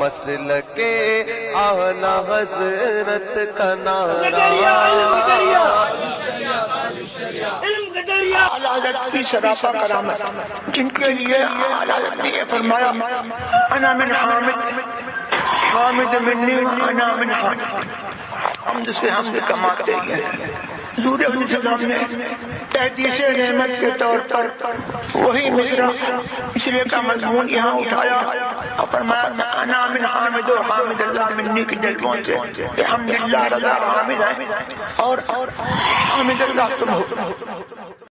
مسل کے اعلی حضرت کا دریا علم دریا نعرہ کی شرافہ کرامت جن کے لیے حضرت نے یہ فرمایا انا من حامد حامد منی انا من حامد۔ حمد سے حمد کماتے ہیں۔ حضور علیہ السلام نے تحدیث نعمت کے طور پر وہی مصرع مصرع کا مضمون یہاں اٹھایا اور فرمایا انا من حامد و حامد اللہ منی کی جلووں پہنچے۔ کہ حمد اللہ رضا حامد ہے اور حامد اللہ تم ہو۔